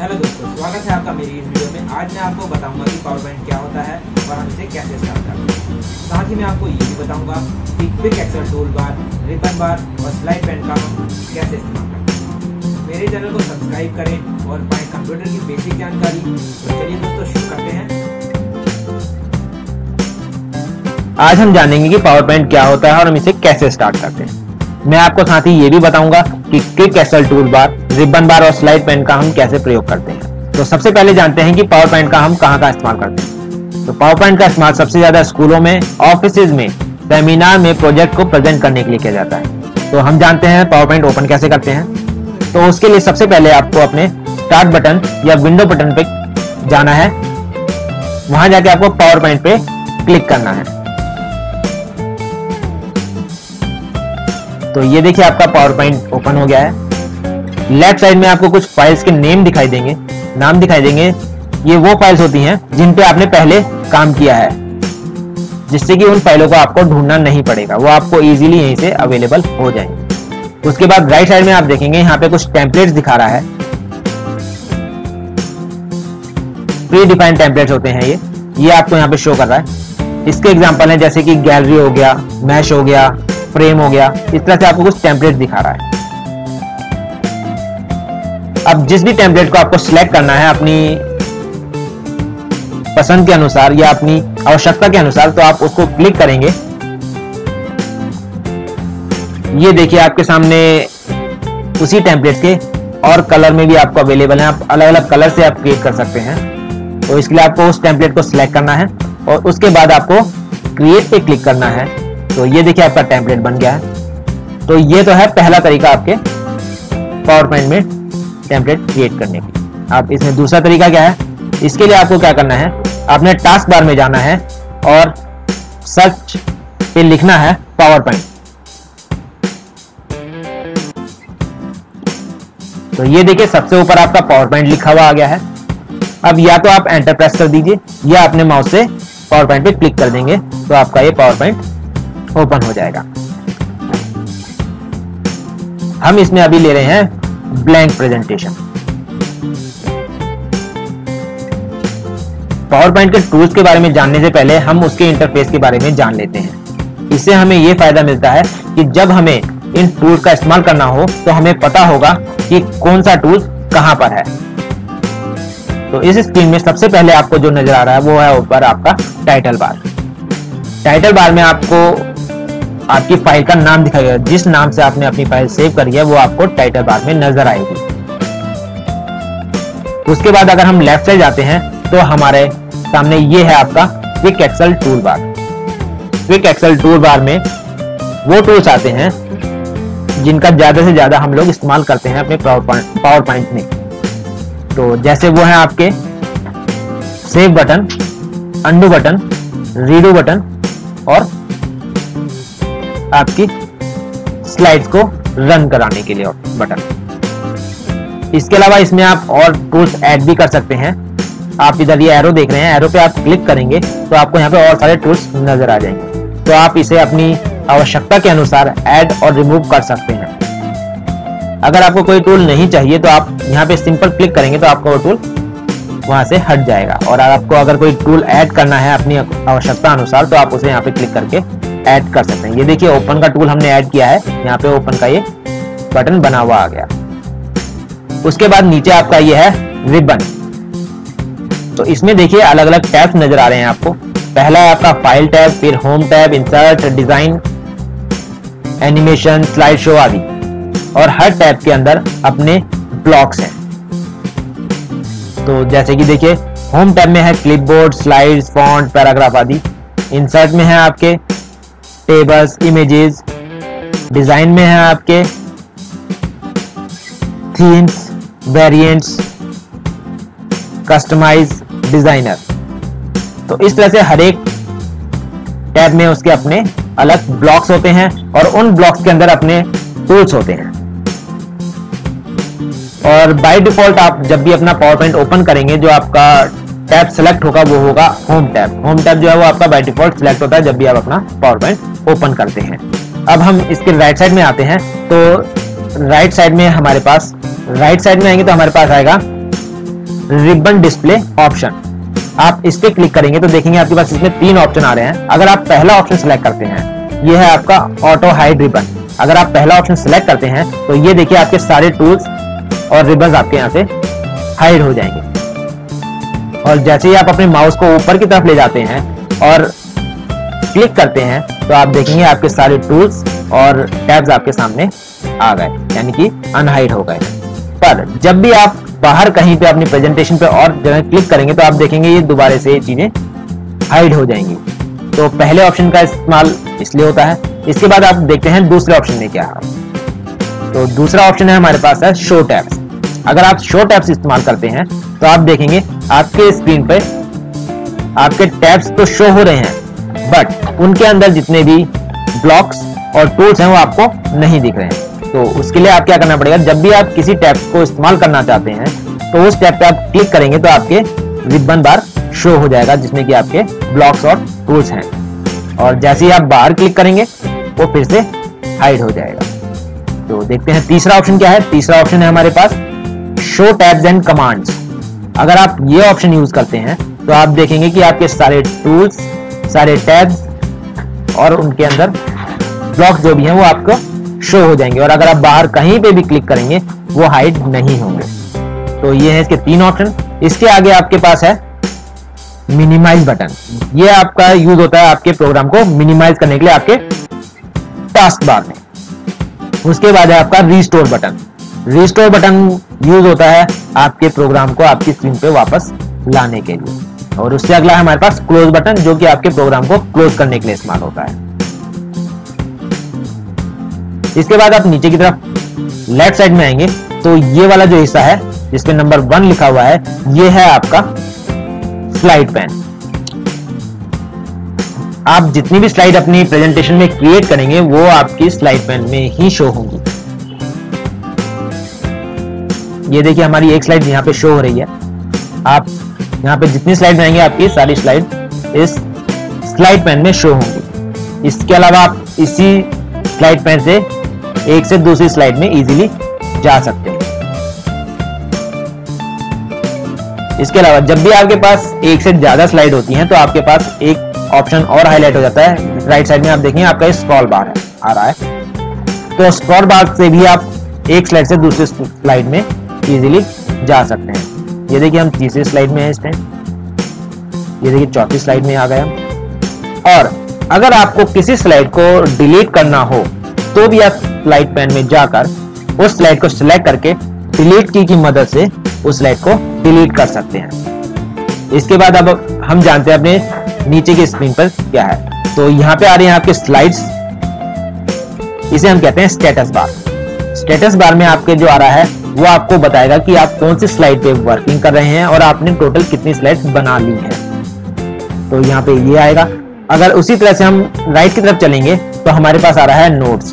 Hello दोस्तों, स्वागत है आपका मेरी इस वीडियो में। आज मैं आपको बताऊँगा कि पावर पॉइंट क्या होता है और हम इसे कैसे स्टार्ट करते हैं। साथ ही मैं आपको ये भी बताऊँगा कि quick access tool bar ribbon bar और स्लाइड पेन का कैसे इस्तेमाल करते हैं। मेरे चैनल को सब्सक्राइब करें और पाए कंप्यूटर की बेसिक जानकारी। तो चलिए दोस्तों, शुरू करते हैं। आज हम जानेंगे कि पावर पॉइंट क्या होता है और हम इसे कैसे स्टार्ट करते हैं। मैं आपको साथ ही ये भी बताऊँगा कि quick access tool bar ribbon bar और स्लाइड पेन का हम कैसे प्रयोग करते हैं। तो सबसे पहले जानते हैं कि पावर पॉइंट का हम कहाँ का इस्तेमाल करते हैं। तो पावर पॉइंट का इस्तेमाल सबसे ज़्यादा स्कूलों में ऑफ़िस में सेमिनार में प्रोजेक्ट को प्रेजेंट करने के लिए किया जाता है। तो हम जानते हैं पावर पॉइंट ओपन कैसे करते हैं। तो उसके लिए सबसे पहले आपको अपने स्टार्ट बटन या विंडो बटन पे जाना है। वहाँ जाके आपको पावर पॉइंट पे क्लिक करना है। तो ये देखिए आपका पावर पॉइंट ओपन हो गया है। लेफ़्ट साइड में आपको कुछ फाइल्स के नेम दिखाई देंगे। नाम दिखाई देंगे। ये वो फाइल्स होती हैं जिन पे आपने पहले काम किया है। जिससे कि उन फाइलों को आपको ढूंढना नहीं पड़ेगा। वो आपको इजीली यहीं से अवेलेबल हो जाएँगे। उसके बाद राइट साइड में आप देखेंगे, यहाँ पे कुछ टेम्पलेट्स दिखा रहा है। प्री डिफाइंड टेम्पलेट्स होते हैं ये। ये आपको यहाँ पे शो कर रहा है। इसके एग्ज़ाम्पल हैं जैसे कि गैलरी हो गया मैश हो गया फ्रेम हो गया। इस तरह से आपको कुछ टेम्पलेट दिखा रहा है। अब जिस भी टेम्पलेट को आपको सिलेक्ट करना है, अपनी पसंद के अनुसार या अपनी आवश्यकता के अनुसार तो आप उसको क्लिक करेंगे। ये देखिए आपके सामने उसी टेम्पलेट के और कलर में भी आपको अवेलेबल है। आप अलग अलग कलर से आप क्रिएट कर सकते हैं। तो इसके लिए आपको उस टेम्पलेट को सिलेक्ट करना है और उसके बाद आपको क्रिएट पे क्लिक करना है। तो ये देखिए आपका टेम्पलेट बन गया है। तो ये तो है पहला तरीका आपके पावर पॉइंट में टेम्पलेट क्रिएट करने की। अब इसमें दूसरा तरीका क्या है? इसके लिए आपको क्या करना है? आपने टास्क बार में जाना है और सर्च पे लिखना है पावर पॉइंट तो ये देखिए, सबसे ऊपर आपका पावर पॉइंट लिखा हुआ आ गया है। अब या तो आप एंटर प्रेस कर दीजिए या अपने माउस से पावर पॉइंट पे क्लिक कर देंगे तो आपका ये पावर पॉइंट ओपन हो जाएगा। हम इसमें अभी ले रहे हैं ब्लैंक प्रेजेंटेशन पावर पॉइंट के टूल्स के बारे में जानने से पहले हम उसके इंटरफेस के बारे में जान लेते हैं। इससे हमें यह फ़ायदा मिलता है कि जब हमें इन टूल्स का इस्तेमाल करना हो तो हमें पता होगा कि कौन सा टूल कहाँ पर है। तो इस स्क्रीन में सबसे पहले आपको जो नज़र आ रहा है, वो है ऊपर आपका टाइटल बार टाइटल बार में आपको आपकी फ़ाइल का नाम दिखाई जिस नाम से आपने अपनी फ़ाइल सेव करी है, वो आपको टाइटल बार में नज़र आएगी। उसके बाद अगर हम लेफ़्ट साइड जाते हैं तो हमारे सामने ये है आपका quick access tool bar quick access tool bar में वो टूल्स आते हैं, जिनका ज़्यादा से ज़्यादा हम लोग इस्तेमाल करते हैं अपने पावर पॉइंट में। तो जैसे वो है आपके save button undo button redo button और आपकी स्लाइड्स को रन कराने के लिए बटन इसके अलावा इसमें आप और टूल्स ऐड भी कर सकते हैं। आप इधर ये एरो देख रहे हैं एरो पे आप क्लिक करेंगे तो आपको यहाँ पे और सारे टूल्स नज़र आ जाएँगे। तो आप इसे अपनी आवश्यकता के अनुसार ऐड और रिमूव कर सकते हैं। अगर आपको कोई टूल नहीं चाहिए तो आप यहाँ पे सिंपल क्लिक करेंगे तो आपका वो टूल वहाँ से हट जाएगा। और आपको अगर कोई टूल ऐड करना है अपनी आवश्यकता अनुसार तो आप उसे यहाँ पे क्लिक करके ऐड कर सकते हैं। ये देखिए ओपन का टूल हमने ऐड किया है। यहाँ पे ओपन का ये बटन बना हुआ आ गया। उसके बाद नीचे आपका ये है रिबन तो इसमें देखिए अलग अलग टैब्स नज़र आ रहे हैं आपको। पहला है आपका फ़ाइल टैब फिर home tab insert design animation slide show आदि। और हर टैब के अंदर अपने ब्लॉक्स हैं। तो जैसे कि देखिए होम टैब में है क्लिपबोर्ड स्लाइड्स फॉन्ट पैराग्राफ आदि। इंसर्ट में है आपके टेबल्स इमेजेस डिज़ाइन में है आपके। थीम्स वेरिएंट्स कस्टमाइज डिज़ाइनर तो इस तरह से हर एक टैब में उसके अपने अलग ब्लॉक्स होते हैं और उन ब्लॉक्स के अंदर अपने टूल्स होते हैं। और बाय डिफ़ॉल्ट आप जब भी अपना पावर पॉइंट ओपन करेंगे, जो आपका टैब सेलेक्ट होगा, वो होगा होम टैब। होम टैब जो है वो आपका बाय डिफ़ॉल्ट सिलेक्ट होता है जब भी आप अपना पावर पॉइंट ओपन करते हैं। अब हम इसके राइट साइड में आते हैं तो राइट साइड में हमारे पास राइट साइड में आएँगे तो हमारे पास आएगा रिबन डिस्प्ले ऑप्शन आप इस पर क्लिक करेंगे तो देखेंगे आपके पास इसमें तीन ऑप्शन आ रहे हैं। अगर आप पहला ऑप्शन सिलेक्ट करते हैं, ये है आपका ऑटो हाइड रिबन अगर आप पहला ऑप्शन सिलेक्ट करते हैं तो ये देखिए आपके सारे टूल्स और रिबन आपके यहाँ से हाइड हो जाएँगे। और जैसे ही आप अपने माउस को ऊपर की तरफ़ ले जाते हैं और क्लिक करते हैं तो आप देखेंगे आपके सारे टूल्स और टैब्स आपके सामने आ गए, यानी कि अनहाइड हो गए। पर जब भी आप बाहर कहीं पे अपनी प्रेजेंटेशन पे और जगह क्लिक करेंगे तो आप देखेंगे ये दोबारा से ये चीज़ें हाइड हो जाएँगी। तो पहले ऑप्शन का इस्तेमाल इसलिए होता है। इसके बाद आप देखते हैं दूसरे ऑप्शन में क्या है। तो दूसरा ऑप्शन है हमारे पास है शो टैब्स अगर आप शो टैब्स इस्तेमाल करते हैं तो आप देखेंगे, आपके स्क्रीन पर आपके टैब्स तो शो हो रहे हैं बट उनके अंदर जितने भी ब्लॉक्स और टूल्स हैं वो आपको नहीं दिख रहे हैं। तो उसके लिए आप क्या करना पड़ेगा, जब भी आप किसी टैब को इस्तेमाल करना चाहते हैं तो उस टैब पे आप क्लिक करेंगे तो आपके रिबन बार शो हो जाएगा, जिसमें कि आपके ब्लॉक्स और टूल्स हैं। और जैसे ही आप बाहर क्लिक करेंगे, वो फिर से हाइड हो जाएगा। तो देखते हैं तीसरा ऑप्शन क्या है। तीसरा ऑप्शन है हमारे पास शो टैब्स एंड कमांड्स अगर आप ये ऑप्शन यूज़ करते हैं तो आप देखेंगे कि आपके सारे टूल्स सारे टैब्स और उनके अंदर ब्लॉक जो भी हैं, वो आपको शो हो जाएँगे। और अगर आप बाहर कहीं पे भी क्लिक करेंगे, वो हाइड नहीं होंगे। तो ये है इसके तीन ऑप्शन इसके आगे आपके पास है मिनिमाइज बटन ये आपका यूज़ होता है आपके प्रोग्राम को मिनिमाइज करने के लिए आपके टास्क बार में। उसके बाद है आपका restore button restore button use होता है आपके प्रोग्राम को आपकी स्क्रीन पे वापस लाने के लिए। और उससे अगला है हमारे पास क्लोज बटन जो कि आपके प्रोग्राम को क्लोज करने के लिए इस्तेमाल होता है। इसके बाद आप नीचे की तरफ़ लेफ़्ट साइड में आएँगे तो ये वाला जो हिस्सा है, जिसपे नंबर वन लिखा हुआ है, ये है आपका स्लाइड पैन आप जितनी भी स्लाइड अपनी प्रेजेंटेशन में क्रिएट करेंगे, वो आपकी स्लाइड पैन में ही शो होंगी। ये देखिए हमारी एक स्लाइड यहाँ पे शो हो रही है। आप यहाँ पे जितनी स्लाइड बनाएँगे, आपकी सारी स्लाइड इस स्लाइड पैन में शो होंगी। इसके अलावा आप इसी स्लाइड पैन से एक से दूसरी स्लाइड में इजीली जा सकते हैं। इसके अलावा जब भी आपके पास एक से ज़्यादा स्लाइड होती हैं तो आपके पास एक ऑप्शन और हाईलाइट हो जाता है। राइट साइड में आप देखेंगे, आपका स्क्रॉल बार है, आ रहा है। तो स्क्रॉल बार से भी आप एक स्लाइड से दूसरी स्लाइड में इजीली जा सकते हैं। ये देखिए हम तीसरी स्लाइड में हैं इस टाइम ये देखिए चौथी स्लाइड में आ गए हम। और अगर आपको किसी स्लाइड को डिलीट करना हो तो भी आप स्लाइड पैन में जाकर उस स्लाइड को सिलेक्ट करके डिलीट की की मदद से उस स्लाइड को डिलीट कर सकते हैं। इसके बाद अब हम जानते हैं अपने नीचे की स्क्रीन पर क्या है। तो यहाँ पे आ रहे हैं आपके स्लाइड्स इसे हम कहते हैं स्टेटस बार स्टेटस बार में आपके जो आ रहा है वो आपको बताएगा कि आप कौन सी स्लाइड पे वर्किंग कर रहे हैं और आपने टोटल कितनी स्लाइड्स बना ली है। तो यहाँ पे ये आएगा। अगर उसी तरह से हम राइट की तरफ़ चलेंगे तो हमारे पास आ रहा है नोट्स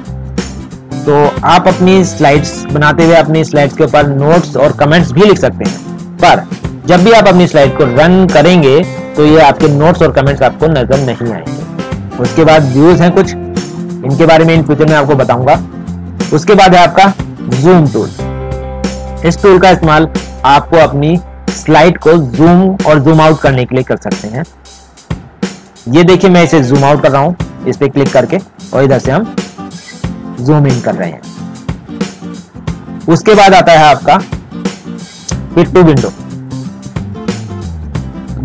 तो आप अपनी स्लाइड्स बनाते हुए अपनी स्लाइड्स के ऊपर नोट्स और कमेंट्स भी लिख सकते हैं। पर जब भी आप अपनी स्लाइड को रन करेंगे तो ये आपके नोट्स और कमेंट्स आपको नज़र नहीं आएँगे। उसके बाद व्यूज़ हैं कुछ। इनके बारे में इन फ्यूचर में आपको बताऊँगा। उसके बाद है आपका जूम टूल इस टूल का इस्तेमाल आपको अपनी स्लाइड को जूम और जूम आउट करने के लिए कर सकते हैं। ये देखिए मैं इसे जूम आउट कर रहा हूँ, इस पे क्लिक करके, और इधर से हम जूम इन कर रहे हैं। उसके बाद आता है आपका फिट टू विंडो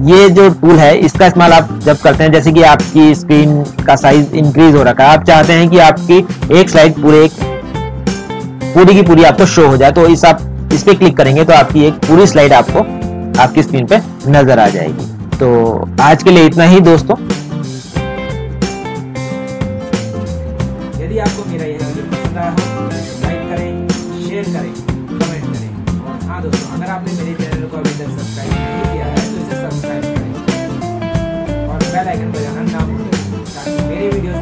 ये जो टूल है, इसका इस्तेमाल आप जब करते हैं, जैसे कि आपकी स्क्रीन का साइज़ इंक्रीज हो रखा है, आप चाहते हैं कि आपकी एक स्लाइड पूरे एक पूरी की पूरी आपको शो हो जाए तो इस आप इस पर क्लिक करेंगे तो आपकी एक पूरी स्लाइड आपको आपकी स्क्रीन पे नज़र आ जाएगी। तो आज के लिए इतना ही दोस्तों। यदि आपको मेरा यह वीडियो पसंद आया हो तो लाइक करें शेयर करें कमेंट करें। और हाँ दोस्तों, अगर आपने मेरे चैनल को अभी तक सब्सक्राइब नहीं किया है तो इसे सब्सक्राइब करें। और बेल आइकन बजाना ना भूलें, ताकि मेरे वीडियो